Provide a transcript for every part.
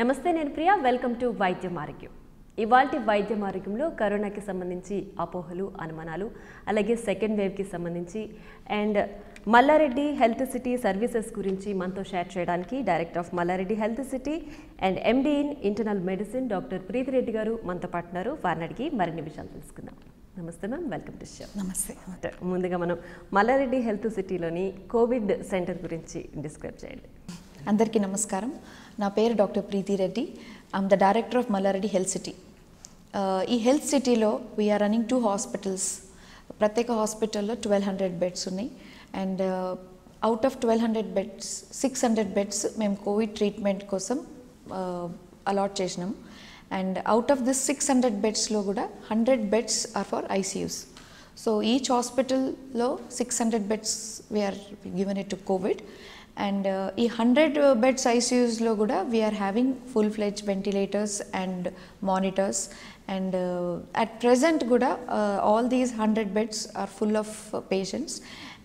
నమస్తే నేను Priya. Welcome to వైద్యం ఆరోగ్యం ఇవాల్టి వైద్యం ఆరోగ్యంలో కరోనాకి సంబంధించి అపోహలు అనుమానాలు అలాగే సెకండ్ వేవ్కి సంబంధించి and Malla Reddy health city services గురించి మనతో షేర్ చేయడానికి director of Malla Reddy health city and MD in internal medicine doctor Preethi Reddy గారు మనతో పాటున్నారు వారిని అడిగి మరిన్ని విషయాలు తెలుసుకుందాం. నమస్తే మ్యామ్. Welcome to show. నమస్తే. ముందుగా మనం మల్లారెడ్డి హెల్త్ సిటీలోని కోవిడ్ సెంటర్ గురించి డిస్క్రైబ్ చేయండి. అందరికీ నమస్కారం. నా పేరు doctor Preethi Reddy. I'm the director of Malla Reddy health city ఈ హెల్త్ సిటీలో వీఆర్ రన్నింగ్ టూ హాస్పిటల్స్ ప్రత్యేక హాస్పిటల్లో ట్వెల్వ్ హండ్రెడ్ బెడ్స్ ఉన్నాయి. And out of twelve hundred beds six hundred beds మేము కోవిడ్ ట్రీట్మెంట్ కోసం అలాట్ చేసినాం. And out of this six hundred బెడ్స్లో కూడా hundred beds are for ICUs so each హాస్పిటల్లో six hundred beds we're given it to COVID and ఈ hundred beds ఐసీయూస్లో కూడా we're having full fledge ventilators and monitors and at present కూడా all these hundred beds are full of patients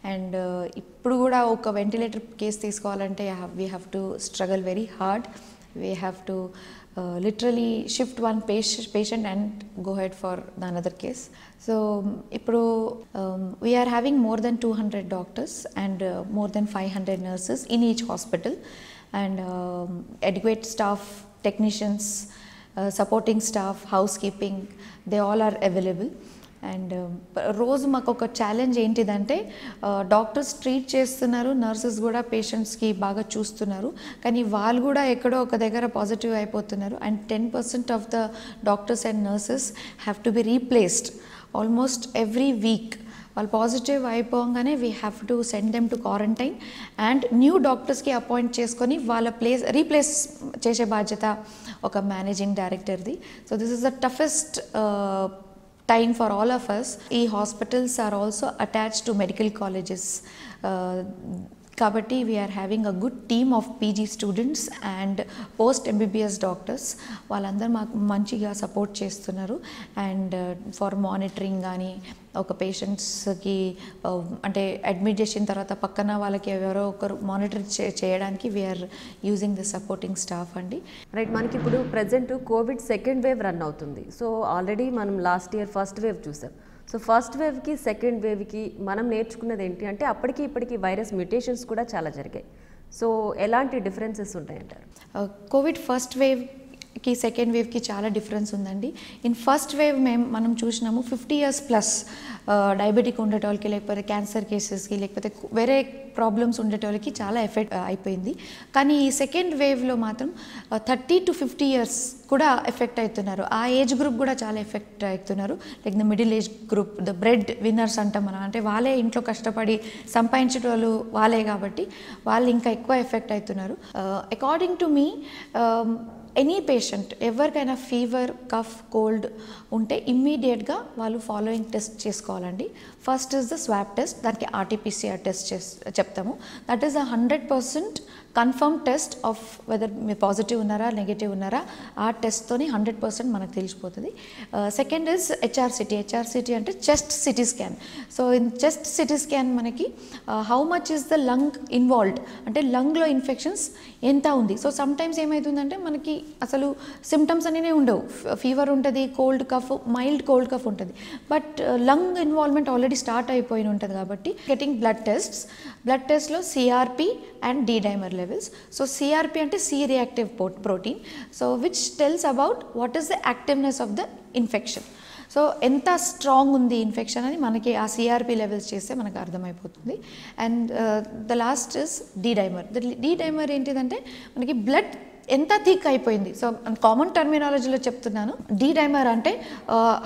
and ఇప్పుడు కూడా ఒక ventilator case తీసుకోవాలంటే we have to struggle very hard we have to Uh, literally shift one patient and go ahead for the another case. So, um, we are having more than 200 doctors and uh, more than 500 nurses in each hospital and um, adequate staff, technicians, uh, supporting staff, housekeeping, they all are available. And um, రోజు మాకు ఒక challenge ఏంటిదంటే doctors treat చేస్తున్నారు nurses కూడా పేషెంట్స్కి బాగా చూస్తున్నారు కానీ వాళ్ళు కూడా ఎక్కడో ఒక దగ్గర పాజిటివ్ అయిపోతున్నారు and ten percent of the doctors and nurses have to be replaced almost every week వాళ్ళు పాజిటివ్ అయిపోగానే we have to send them to quarantine and new డాక్టర్స్కి అపాయింట్ చేసుకొని వాళ్ళ ప్లేస్ రీప్లేస్ చేసే బాధ్యత ఒక managing డైరెక్టర్ది so this is the toughest time for all of us. E hospitals are also attached to medical colleges. Uh, కాబట్టి we're having a good team of PG students and post MBBS doctors వాళ్ళందరూ మాకు మంచిగా support చేస్తున్నారు. And for monitoring కానీ ఒక పేషెంట్స్కి uh, అంటే admit చేసిన తర్వాత పక్కన వాళ్ళకి ఎవరో ఒకరు మానిటర్ చేయడానికి we're using the supporting staff అండి. రైట్ మనకి ఇప్పుడు present COVID second wave run అవుతుంది. సో ఆల్రెడీ మనం లాస్ట్ ఇయర్ ఫస్ట్ వేవ్ చూసాం. సో ఫస్ట్ వేవ్కి సెకండ్ వేవ్కి మనం నేర్చుకున్నది ఏంటి అంటే అప్పటికి ఇప్పటికి వైరస్ మ్యూటేషన్స్ కూడా చాలా జరిగాయి. సో ఎలాంటి డిఫరెన్సెస్ ఉంటాయంటారు? కోవిడ్ ఫస్ట్ వేవ్ కి సెకండ్ వేవ్కి చాలా డిఫరెన్స్ ఉందండి. ఇన్ ఫస్ట్ వేవ్ మేము మనం చూసినాము ఫిఫ్టీ ఇయర్స్ ప్లస్ డయాబెటిక్ ఉండేటోళ్ళకి లేకపోతే క్యాన్సర్ కేసెస్కి లేకపోతే వేరే ప్రాబ్లమ్స్ ఉండేటోళ్ళకి చాలా ఎఫెక్ట్ అయిపోయింది. కానీ ఈ సెకండ్ వేవ్లో మాత్రం థర్టీ టు ఫిఫ్టీ ఇయర్స్ కూడా ఎఫెక్ట్ అవుతున్నారు ఆ ఏజ్ గ్రూప్ కూడా చాలా ఎఫెక్ట్ అవుతున్నారు like the middle age group the breadwinners అంటాం మనం. అంటే వాళ్ళే ఇంట్లో కష్టపడి సంపాదించే వాళ్ళు వాళ్ళే కాబట్టి వాళ్ళు ఇంకా ఎక్కువ ఎఫెక్ట్ అవుతున్నారు according to me any patient ఎవరికైనా ఫీవర్ కఫ్ కోల్డ్ ఉంటే ఇమ్మీడియట్గా వాళ్ళు ఫాలోయింగ్ టెస్ట్ చేసుకోవాలండి. First is the swab test దానికి ఆర్టీపీసీఆర్ టెస్ట్ చేస్ చెప్తాము. That is a hundred percent confirm test of whether మీరు పాజిటివ్ ఉన్నారా నెగిటివ్ ఉన్నారా ఆ టెస్ట్తోని హండ్రెడ్ పర్సెంట్ మనకు తెలిసిపోతుంది. సెకండ్ ఇస్ హెచ్ఆర్సిటీ హెచ్ఆర్సిటీ అంటే chest CT scan so in chest CT scan మనకి how much is the lung involved అంటే లంగ్లో ఇన్ఫెక్షన్స్ ఎంత ఉంది? సో సమ్ టైమ్స్ ఏమవుతుందంటే మనకి అసలు సిమ్టమ్స్ అనేవి ఉండవు. ఫీవర్ ఉంటుంది cold cough mild cold cough ఉంటుంది. But lung involvement already start అయిపోయి ఉంటుంది కాబట్టి గెటింగ్ బ్లడ్ టెస్ట్స్ బ్లడ్ టెస్ట్లో CRP and D dimer levels so CRP అంటే C reactive protein so which tells about what is the activeness of the infection so ఎంత strong ఉంది infection అని మనకి ఆ సిఆర్పి లెవెల్స్ చేస్తే మనకు అర్థమైపోతుంది. And the last is D dimer the D dimer ఏంటిదంటే మనకి బ్లడ్ ఎంత థిక్ అయిపోయింది? సో కామన్ టర్మినాలజీలో చెప్తున్నాను డీ డైమర్ అంటే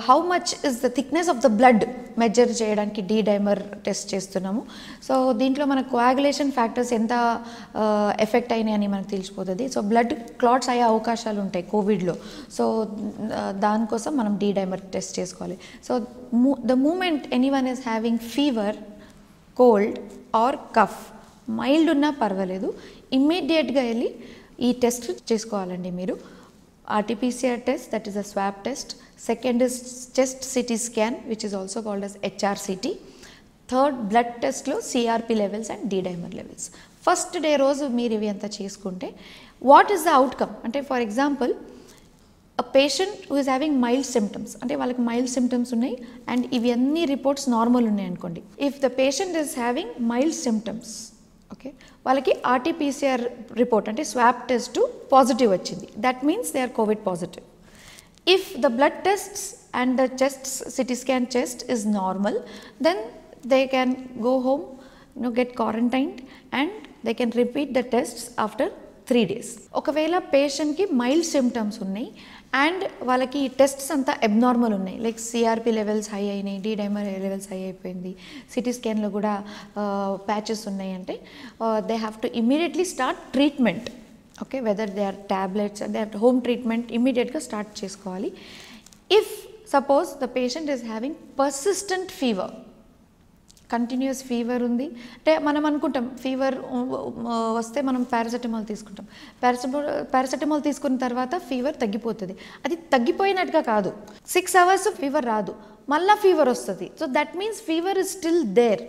how much is the thickness of the blood measure చేయడానికి డీ డైమర్ టెస్ట్ చేస్తున్నాము. సో దీంట్లో మన కోయాగులేషన్ ఫ్యాక్టర్స్ ఎంత uh, ఎఫెక్ట్ అయినాయి అని మనకు తెలిసిపోతుంది. సో బ్లడ్ క్లాట్స్ అయ్యే అవకాశాలు ఉంటాయి కోవిడ్లో. సో uh, దానికోసం మనం డీ డైమర్ టెస్ట్ చేసుకోవాలి. So the moment anyone is having fever cold or cough mild ఉన్నా పర్వాలేదు. ఇమ్మీడియట్గా వెళ్ళి ఈ టెస్ట్ చేసుకోవాలండి మీరు. RTPCR test that is a swab test second is chest CT scan which is also called as HRCT third blood టెస్ట్లో CRP levels and dimer levels first day రోజు మీరు ఇవి అంతా చేసుకుంటే వాట్ ఈస్ ద అవుట్కమ్ అంటే for example a patient who is having mild symptoms అంటే వాళ్ళకి mild symptoms ఉన్నాయి అండ్ ఇవి అన్ని రిపోర్ట్స్ నార్మల్ ఉన్నాయి అనుకోండి. If the patient is having mild symptoms okay వాళ్ళకి ఆర్టీపీసీఆర్ రిపోర్ట్ అంటే స్వాబ్ టెస్ట్ పాజిటివ్ వచ్చింది that means they are COVID positive if the blood tests and the chest ct scan chest is normal then they can go home you know get quarantined and they can repeat the tests after three days ఒకవేళ పేషెంట్కి mild symptoms ఉన్నాయి and వాళ్ళకి tests అంతా abnormal ఉన్నాయి. Like CRP levels high అయినాయి D dimer levels high అయిపోయింది. CT స్కాన్లో కూడా ప్యాచెస్ ఉన్నాయి అంటే they have to immediately start treatment okay whether they are tablets they are home treatment ఇమీడియట్గా స్టార్ట్ చేసుకోవాలి. If suppose the patient is having persistent fever continuous fever ఉంది. అంటే మనం అనుకుంటాం ఫీవర్ వస్తే మనం పారాసెటమాల్ తీసుకుంటాం. పారాసెటమాల్ పారాసెటమాల్ తీసుకున్న తర్వాత ఫీవర్ తగ్గిపోతుంది. అది తగ్గిపోయినట్టుగా కాదు. సిక్స్ అవర్స్ ఫీవర్ రాదు. మళ్ళీ ఫీవర్ వస్తుంది. So that means fever is still there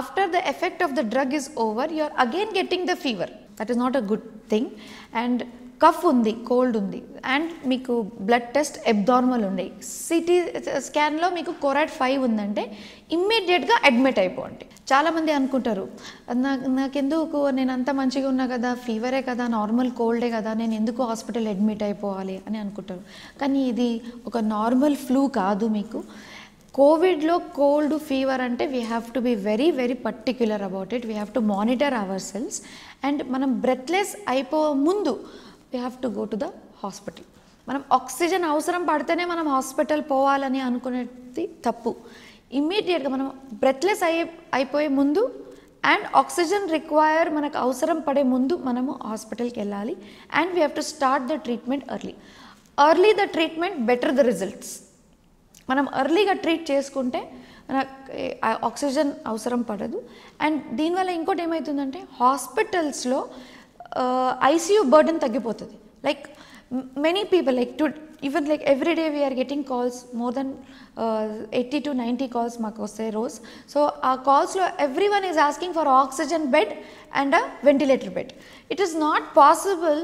after the effect of the drug is over you are again getting the fever that is not a good thing and cough ఉంది cold ఉంది. And మీకు blood test abnormal ఉన్నాయి CT స్కాన్లో మీకు కొరాట్ five ఉందంటే ఇమ్మీడియట్గా admit అయిపోండి. చాలామంది అనుకుంటారు నాకు నాకెందుకు? నేను అంత మంచిగా ఉన్నా కదా ఫీవరే కదా నార్మల్ కోల్డే కదా నేను ఎందుకు హాస్పిటల్ అడ్మిట్ అయిపోవాలి అని అనుకుంటారు. కానీ ఇది ఒక నార్మల్ ఫ్లూ కాదు మీకు. కోవిడ్లో కోల్డ్ ఫీవర్ అంటే we have to be very very particular about it we have to monitor our cells and మనం బ్రెత్లెస్ అయిపో ముందు we have to go to the hospital మనం ఆక్సిజన్ అవసరం పడితేనే మనం హాస్పిటల్ పోవాలని అనుకునేది తప్పు. ఇమ్మీడియట్గా మనం బ్రెత్లెస్ అయ్యే అయిపోయే ముందు అండ్ ఆక్సిజన్ రిక్వైర్ మనకు అవసరం పడే ముందు మనము హాస్పిటల్కి వెళ్ళాలి and we have to start the treatment early early the treatment better the results మనం ఎర్లీగా ట్రీట్ చేసుకుంటే మనకు ఆక్సిజన్ అవసరం పడదు. అండ్ దీనివల్ల ఇంకోటి ఏమవుతుందంటే హాస్పిటల్స్లో ఐసీయూ బర్డన్ తగ్గిపోతుంది like many people like to even like every day we're getting calls more than eighty to ninety calls మాకు వస్తాయి రోజ్ సో ఆ కాల్స్లో every one is asking for oxygen bed and a ventilator bed it is not possible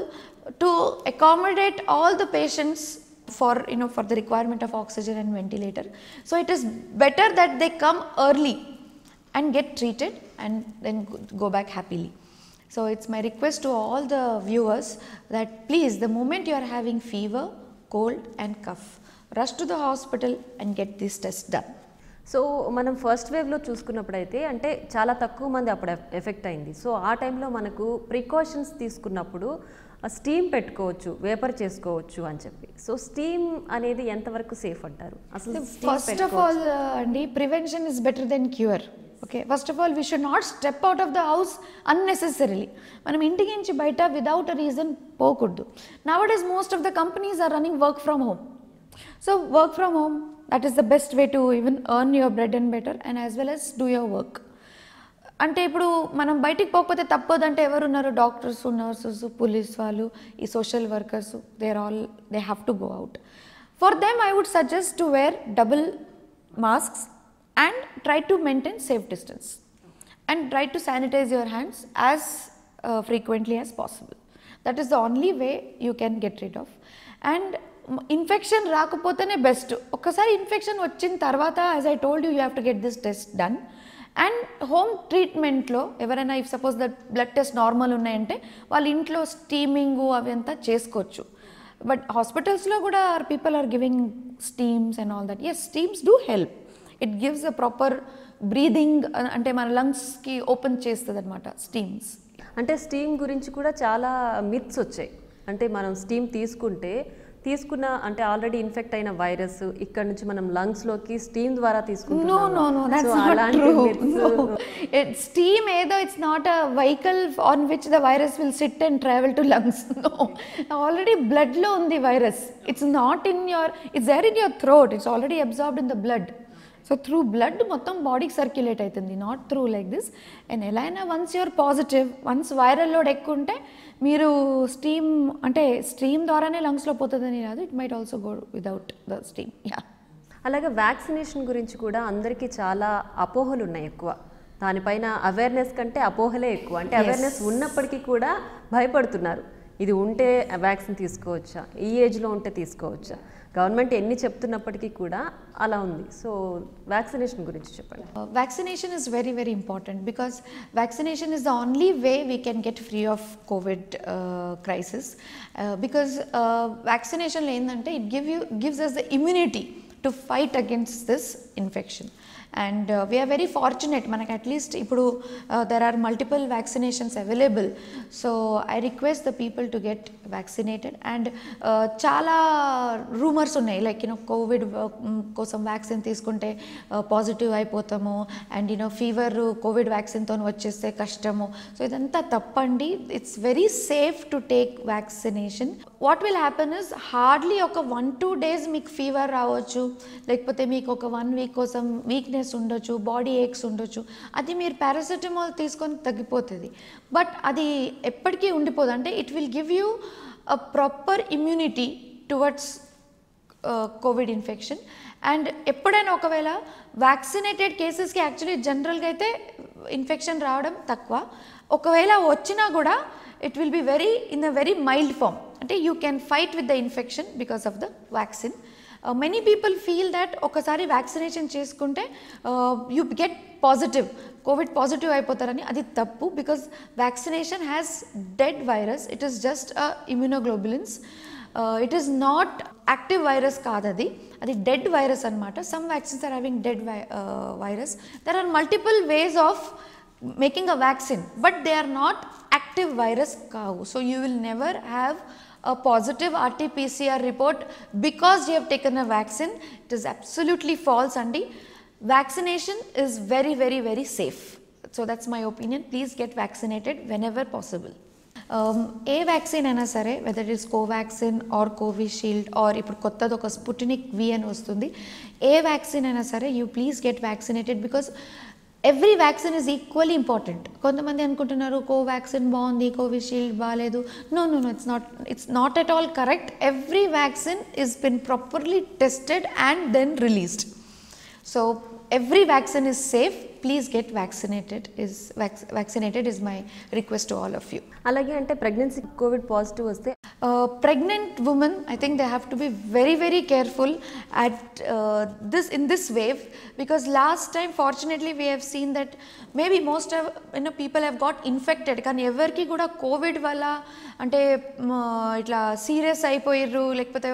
to accommodate all the patients for you know for the requirement of oxygen and ventilator. So it is better that they come early and get treated and then go- go back happily. So it's my request to all the viewers that please the moment you are having fever cold and cough rush to the hospital and get this test done. So మనం first వేవ్లో చూసుకున్నప్పుడైతే అంటే చాలా తక్కువ మంది అప్పుడు F- effect అయింది. So ఆ టైంలో మనకు ప్రికాషన్స్ తీసుకున్నప్పుడు స్టీమ్ పెట్టుకోవచ్చు వేపర్ చేసుకోవచ్చు అని చెప్పి. సో స్టీమ్ అనేది ఎంతవరకు సేఫ్ అంటారు? అసలు ఫస్ట్ ఆఫ్ ఆల్ అండి prevention is better than cure okay first of all we should not step out of the house unnecessarily మనం ఇంటికి నుంచి బయట విదౌట్ అ రీజన్ పోకూడదు. Now what is most of the companies are running work from home so work from home that is the best way to even earn your bread and better and as well as do your work అంటే ఇప్పుడు మనం బయటికి పోకపోతే తప్పదంటే ఎవరు ఉన్నారు doctors nurses police వాళ్ళు ఈ social workers they are all they have to go out for them I would suggest to wear double masks and try to maintain safe distance and try to sanitise your hands as frequently as possible that is the only way you can get rid of and infection రాకపోతేనే best ఒక్కసారి infection వచ్చిన తర్వాత as I told you you have to get this test done and home ట్రీట్మెంట్లో ఎవరైనా if suppose that blood test normal ఉన్నాయంటే వాళ్ళ ఇంట్లో steaming అవి అంతా చేసుకోవచ్చు బట్ హాస్పిటల్స్లో కూడా our people are giving steams and all that yes steams do help it gives a proper breathing అంటే మన లంగ్స్కి ఓపెన్ చేస్తుంది అనమాట స్టీమ్స్ అంటే స్టీమ్ గురించి కూడా చాలా మిత్స్ వచ్చాయి. అంటే మనం స్టీమ్ తీసుకుంటే తీసుకున్న అంటే ఆల్రెడీ ఇన్ఫెక్ట్ అయిన వైరస్ ఇక్కడ నుంచి మనం లంగ్స్లోకి స్టీమ్ ద్వారా స్టీమ్ ఏదో it's not a vehicle on which the virus will sit and travel to lungs already బ్లడ్లో ఉంది virus it's not in your it's er in your throat it's already absorbed in the blood so through blood మొత్తం బాడీకి circulate అవుతుంది not through like this and ఎలా అయినా once your positive once viral load ఎక్కువ ఉంటే మీరు steam అంటే steam ద్వారానే లంగ్స్లో పోతుందని రాదు. It might also go without the steam yeah అలాగే వ్యాక్సినేషన్ గురించి కూడా అందరికీ చాలా అపోహలు ఉన్నాయి ఎక్కువ. దానిపైన అవేర్నెస్ కంటే అపోహలే ఎక్కువ. అంటే అవేర్నెస్ ఉన్నప్పటికీ కూడా భయపడుతున్నారు. ఇది ఉంటే వ్యాక్సిన్ తీసుకోవచ్చా? ఈ ఏజ్లో ఉంటే తీసుకోవచ్చా? గవర్నమెంట్ ఎన్ని చెప్తున్నప్పటికీ కూడా అలా ఉంది. సో వ్యాక్సినేషన్ గురించి చెప్పండి. Vaccination is very very important because vaccination is the only way we can get free of Covid crisis because వ్యాక్సినేషన్లో ఏంటంటే it give you gives us the immunity to fight against this infection and we're very fortunate మనకి at least ఇప్పుడు there are multiple vaccinations available so I request the people to get vaccinated and చాలా rumours ఉన్నాయి. Like you know Covid కోసం vaccine తీసుకుంటే positive అయిపోతాము. And you know fever Covid వ్యాక్సిన్తో వచ్చేస్తే కష్టము. So ఇదంతా తప్పండి. It's very safe to take vaccination what will happen is hardly ఒక వన్ టూ డేస్ మీకు ఫీవర్ రావచ్చు. లేకపోతే మీకు ఒక వన్ వీక్ కోసం వీక్నెస్ ఉండొచ్చు బాడీ ఏక్స్ ఉండొచ్చు. అది మీరు పారాసెటమాల్ తీసుకొని తగ్గిపోతుంది. బట్ అది ఎప్పటికీ ఉండిపోదు. అంటే it will give you a proper immunity towards Covid infection and ఎప్పుడైనా ఒకవేళ వ్యాక్సినేటెడ్ కేసెస్కి యాక్చువల్లీ జనరల్గా అయితే ఇన్ఫెక్షన్ రావడం తక్కువ. ఒకవేళ వచ్చినా కూడా it will be very in a very mild form అంటే you can fight with the infection because of the vaccine many people feel that ఒకసారి వ్యాక్సినేషన్ చేసుకుంటే you get positive Covid positive అయిపోతారని. అది తప్పు because vaccination has dead virus it is just immunoglobulins it is not active virus కాదు అది అది dead virus అనమాట some vaccines are having dead virus there are multiple ways of making a vaccine but they are not active virus కావు. So you will never have a positive RT-PCR report because you have taken a vaccine. It is absolutely false, Andy. Vaccination is very, very, very safe. So that's my opinion. Please get vaccinated whenever possible. Um, ఏ vaccine అయినా సరే whether it is Covaxin or Covishield or ఇప్పుడు కొత్తది ఒక స్పుటినిక్ వి అని వస్తుంది ఏ vaccine అయినా సరే you please get vaccinated because every vaccine is equally important కొంతమంది అనుకుంటున్నారు కోవాక్సిన్ బాగుంది కోవిషీల్డ్ బాగాలేదు no no no it's not it's not at all correct every vaccine is been properly tested and then released so every vaccine is safe please get vaccinated is vaccinated is my request to all of you అలాగే అంటే pregnancy Covid positive వస్తే? Pregnant women I think they have to be very very careful at this in this wave because last time fortunately we have seen that maybe most of you know people have got infected కానీ ఎవరికి కూడా Covid వల్ల అంటే ఇట్లా serious అయిపోయారు లేకపోతే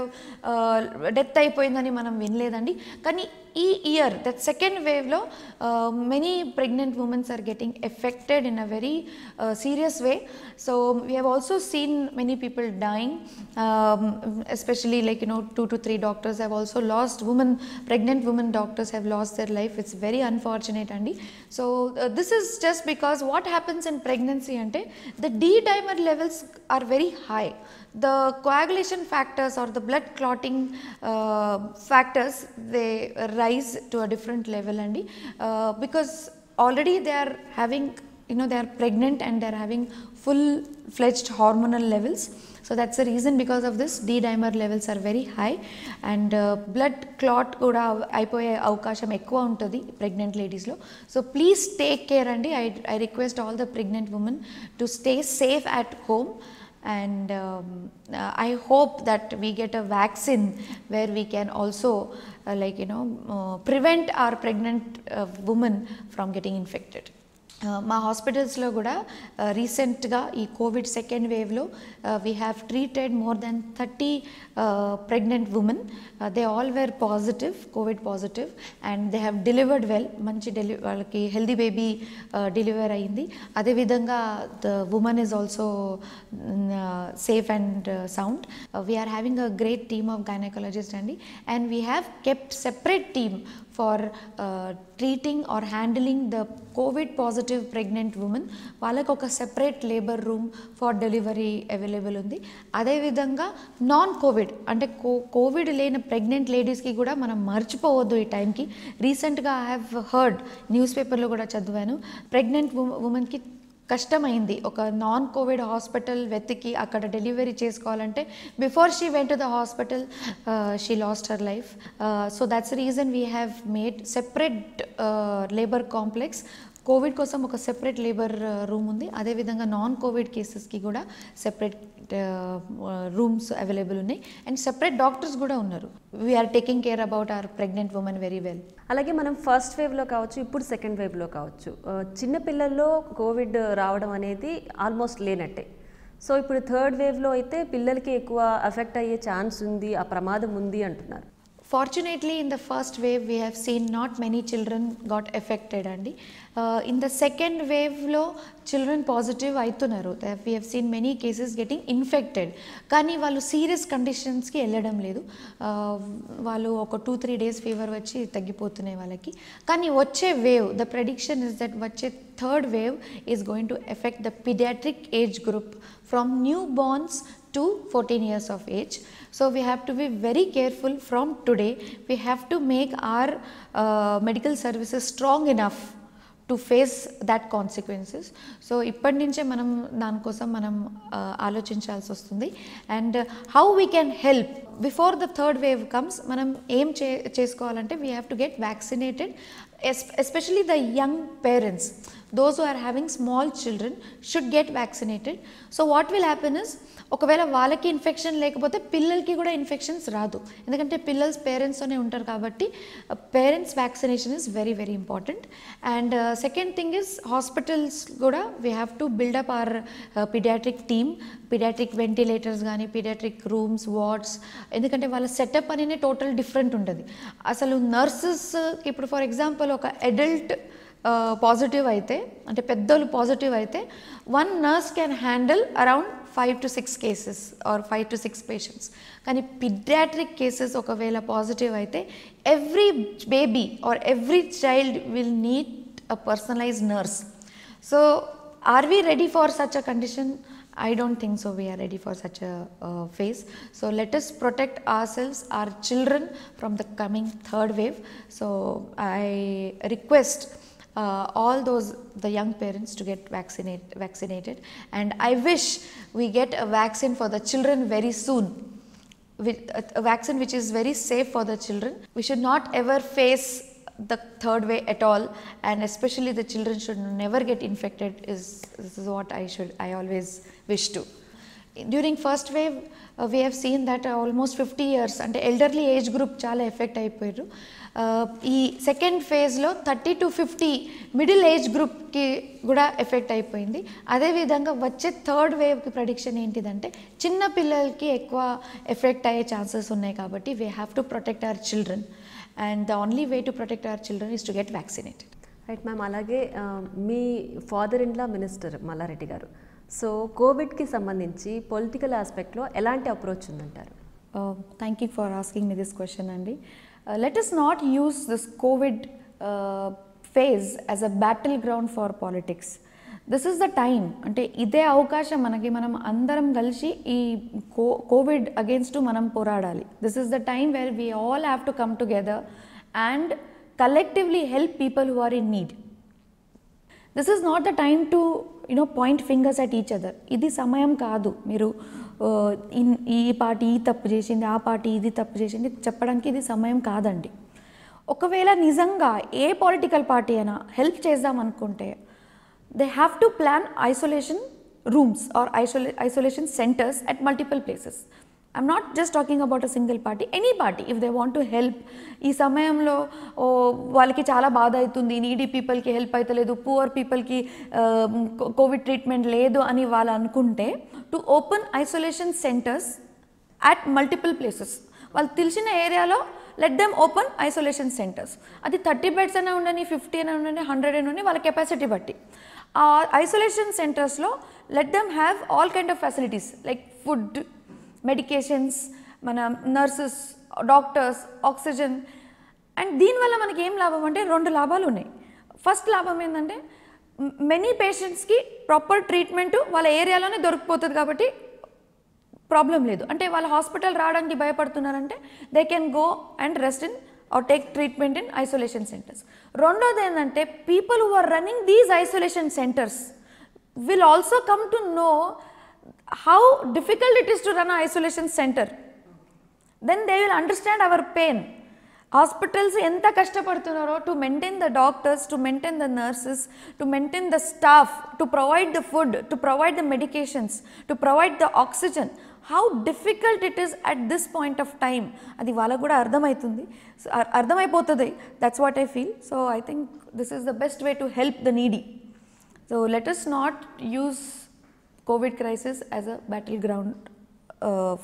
death అయిపోయిందని మనం వినలేదండి. కానీ ఈ ఇయర్ దట్ సెకండ్ వేవ్లో many pregnant womens are getting affected in a very serious way so we have also seen many people dying um, especially like you know two to three doctors have also lost women pregnant women doctors have lost their life it's very unfortunate andy so uh, this is just because what happens in pregnancy ante the d dimer levels are very high the coagulation factors or the blood clotting uh, factors they rise to a different level andy uh, because already they are having you know they are pregnant and they are having full fledged hormonal levels so that's the reason because of this d dimer levels are very high and uh, blood clot కూడా అయిపోయే అవకాశం ఎక్కువ ఉంటుంది pregnant లేడీస్లో so please take care అండి I I request all the pregnant women to stay safe at home and um, uh, i hope that we get a vaccine where we can also uh, like you know uh, prevent our pregnant uh, from getting infected మా హాస్పిటల్స్లో కూడా రీసెంట్గా ఈ Covid second వేవ్లో we have treated more than thirty pregnant women they all were positive Covid positive and they have delivered well మంచి డెలి వాళ్ళకి healthy baby deliver అయింది. అదేవిధంగా the women is also safe and sound we're having a great team of gynaecologist అండి. And we have kept separate team for treating or handling the Covid positive pregnant women వాళ్ళకు ఒక separate labour room for delivery available ఉంది. అదేవిధంగా non COVID అంటే కో COVID లేని pregnant లేడీస్కి కూడా మనం మర్చిపోవద్దు ఈ టైంకి రీసెంట్గా ఐ హ్యావ్ హర్డ్ న్యూస్ పేపర్లో కూడా చదివాను ప్రెగ్నెంట్ ఉమెన్కి కష్టమైంది. ఒక నాన్ కోవిడ్ హాస్పిటల్ వెతికి అక్కడ డెలివరీ చేసుకోవాలంటే before she went to the hospital she lost her life. So that's reason we have made separate labour complex. Covid కోసం ఒక సెపరేట్ లేబర్ రూమ్ ఉంది. అదేవిధంగా నాన్ కోవిడ్ కేసెస్కి కూడా సెపరేట్ రూమ్స్ అవైలబుల్ ఉన్నాయి. అండ్ సెపరేట్ డాక్టర్స్ కూడా ఉన్నారు. We're taking care about our pregnant women very well అలాగే మనం ఫస్ట్ వేవ్లో కావచ్చు ఇప్పుడు సెకండ్ వేవ్లో కావచ్చు. చిన్నపిల్లల్లో చిన్న పిల్లల్లో కోవిడ్ రావడం అనేది ఆల్మోస్ట్ లేనట్టే. సో ఇప్పుడు థర్డ్ వేవ్లో అయితే పిల్లలకి ఎక్కువ అఫెక్ట్ అయ్యే ఛాన్స్ ఉంది ఆ ప్రమాదం ఉంది అంటున్నారు. Fortunately, in the first wave, we have seen not many children got affected అండి ఇన్ ద సెకండ్ వేవ్లో చిల్డ్రన్ పాజిటివ్ అవుతున్నారు we have seen many cases getting infected కానీ వాళ్ళు సీరియస్ కండిషన్స్కి వెళ్ళడం లేదు Uh, వాళ్ళు ఒక టూ త్రీ డేస్ ఫీవర్ వచ్చి తగ్గిపోతున్నాయి వాళ్ళకి కానీ వచ్చే wave the prediction is that వచ్చే third wave is going to affect the paediatric age group from newborns to 14 years of age. So we have to be very careful from today. We have to make our uh, medical services strong enough to face that consequences so ఇప్పటి నుంచే మనం దానికోసం మనం uh, ఆలోచించాల్సి వస్తుంది and how we can help before the third wave comes మనం ఏం చే చేసుకోవాలంటే we have to get vaccinated especially the young parents those who are having small children should get vaccinated so what will happen is ఒకవేళ వాళ్ళకి infection లేకపోతే పిల్లలకి కూడా infections రాదు. ఎందుకంటే పిల్లల్స్ పేరెంట్స్తోనే ఉంటారు కాబట్టి parents vaccination is very very important and second thing is hospitals కూడా we have to build up our pediatric team pediatric ventilators కానీ పిడియాట్రిక్ రూమ్స్ వార్డ్స్ ఎందుకంటే వాళ్ళ సెటప్ అనేది టోటల్ డిఫరెంట్ ఉంటుంది. అసలు నర్సెస్ ఇప్పుడు ఫర్ ఎగ్జాంపుల్ ఒక అడల్ట్ పాజిటివ్ అయితే అంటే పెద్దోళ్ళు పాజిటివ్ అయితే one nurse can handle around five to six cases or five to six patients కానీ పిడియాట్రిక్ కేసెస్ ఒకవేళ పాజిటివ్ అయితే every baby or every child will need a personalise nurse so are we ready for such a condition I don't think so. We are ready for such a uh, phase. So let us protect ourselves, our children from the coming third wave. So I request uh, all those the young parents to get vaccinate, vaccinated, and I wish we get a vaccine for the children very soon. With a, a vaccine which is very safe for the children. We should not ever face the third way at all and especially the children should never get infected is is what i should i always wish to during first wave we have seen that almost fifty years అంటే elderly age group చాలా effect అయిపోయారు. ఈ second ఫేజ్లో thirty to fifty middle age గ్రూప్కి కూడా effect అయిపోయింది. అదేవిధంగా వచ్చే థర్డ్ వేవ్కి ప్రొడిక్షన్ ఏంటిదంటే చిన్న పిల్లలకి ఎక్కువ ఎఫెక్ట్ అయ్యే ఛాన్సెస్ ఉన్నాయి కాబట్టి we have to protect our children and the only way to protect our children is to get vaccinated right ma'am అలాగే uh, me father in law minister Malla Reddy గారు so కోవిడ్కి సంబంధించి political ఆస్పెక్ట్లో ఎలాంటి approach ఉందంటారు? Thank you for asking me this question అండి let us not use this Covid phase as a battle ground for politics this is the time అంటే ఇదే అవకాశం మనకి మనం అందరం కలిసి ఈ కో కోవిడ్ అగేన్స్ట్ మనం పోరాడాలి. This is the time where we all have to come together and collectively help people who are in need this is not the time to you know point fingers at each other ఇది సమయం కాదు. మీరు ఈ party ఈ తప్పు చేసింది ఆ party ఇది తప్పు చేసింది చెప్పడానికి ఇది సమయం కాదండి. ఒకవేళ నిజంగా ఏ పొలిటికల్ పార్టీ అయినా హెల్ప్ చేద్దాం అనుకుంటే they have to plan isolation rooms or isola isolation centres at multiple places I'm not just talking about a single party any party if they want to help ఈ సమయంలో వాళ్ళకి చాలా బాధ అవుతుంది. Needy పీపుల్కి హెల్ప్ అవుతలేదు పువర్ పీపుల్కి Covid treatment లేదు అని వాళ్ళు అనుకుంటే to open isolation centres at multiple places వాళ్ళు తెలిసిన ఏరియాలో let them open isolation centres అది థర్టీ బెడ్స్ అయినా ఉండని ఫిఫ్టీ అయినా ఉండని హండ్రెడ్ అయినా ఉండని వాళ్ళ కెపాసిటీ బట్టి. ఆ ఐసోలేషన్ సెంటర్స్లో let them have all kind of facilities like food medications మన నర్సెస్ డాక్టర్స్ ఆక్సిజన్ అండ్ దీనివల్ల మనకి ఏం లాభం అంటే రెండు లాభాలు ఉన్నాయి. ఫస్ట్ లాభం ఏంటంటే మెనీ పేషెంట్స్కి ప్రాపర్ ట్రీట్మెంట్ వాళ్ళ ఏరియాలోనే దొరికిపోతుంది కాబట్టి ప్రాబ్లం లేదు. అంటే వాళ్ళ హాస్పిటల్ రావడానికి భయపడుతున్నారంటే they can go and rest in or take treatment in isolation centres రెండోది ఏంటంటే people who are running these isolation centres will also come to know how difficult it is to run an isolation center. Then they will understand our pain. Hospitals ఎంత కష్టపడుతున్నారో to maintain the doctors to maintain the nurses to maintain the staff to provide the food to provide the medications to provide the oxygen how difficult it is at this point of time అది వాళ్ళకు కూడా అర్థమవుతుంది So, అర్- అర్థమైపోతుంది that's what I feel so I think this is the best way to help the needy so let us not use COVID crisis as a battle ground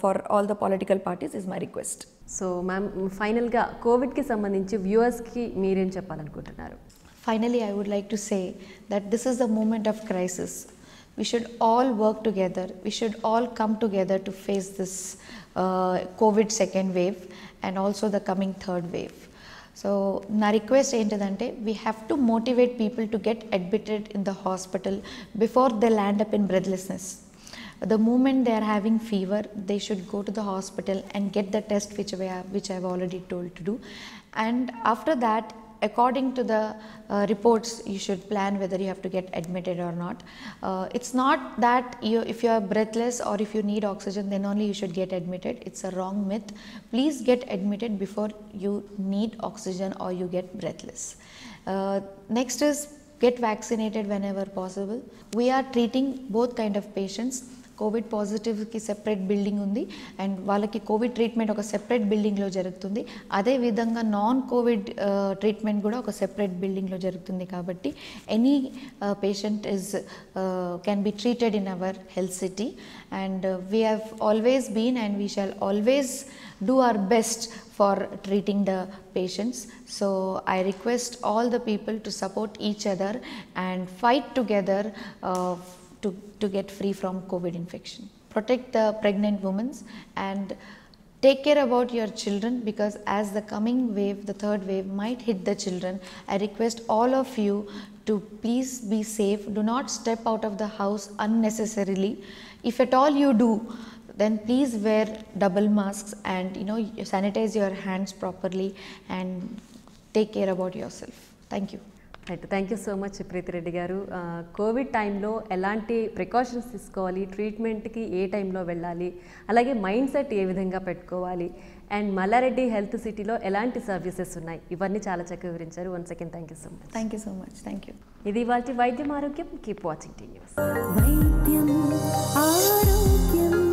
for all the political parties is my request so ma'am ఫైనల్గా కోవిడ్కి సంబంధించి వ్యూవర్స్కి మీరేం చెప్పాలనుకుంటున్నారు Finally, I would like to say that this is the moment of crisis. We should all work together. We should all come together to face this uh, COVID second wave and also the coming third wave. So నా request ఏంటిదంటే we have to motivate people to get admitted in the hospital before they land up in breathlessness the moment they are having fever they should go to the hospital and get the test which we have, which i've already told to do and after that according to the uh, reports you should plan whether you have to get admitted or not. Uh, it's not that you if you are breathless or if you need oxygen then only you should get admitted. It's a wrong myth. Please get admitted before you need oxygen or you get breathless. Uh, next is get vaccinated whenever possible. We are treating both kind of patients COVID పాజిటివ్కి separate building ఉంది. And వాళ్ళకి Covid treatment ఒక separate బిల్డింగ్లో జరుగుతుంది. అదే విధంగా non COVID treatment కూడా ఒక separate బిల్డింగ్లో జరుగుతుంది కాబట్టి any patient is can be treated in our health city and we have always been and we shall always do our best for treating the patients. So I request all the people to support each other and fight together uh, to, to get free from COVID infection. Protect the pregnant women and take care about your children because as the coming wave, the third wave might hit the children, I request all of you to please be safe. Do not step out of the house unnecessarily. If at all you do, then please wear double masks and you know sanitize your hands properly and take care about yourself thank you right thank you so much Preethi Reddy గారు. ఆ, Covid టైంలో ఎలాంటి precautions తీసుకోవాలి ట్రీట్మెంట్కి ఏ టైంలో వెళ్ళాలి అలాగే mindset ఏ విధంగా పెట్టుకోవాలి అండ్ మల్లారెడ్డి హెల్త్ సిటీలో ఎలాంటి సర్వీసెస్ ఉన్నాయి ఇవన్నీ చాలా చక్కగా వివరించారు. One second thank you so much thank you so much. Thank you. ఇది వాటి వైద్యం ఆరోగ్యం. కీప్ వాచింగ్ టీ న్యూస్ వైద్యం ఆరోగ్యం.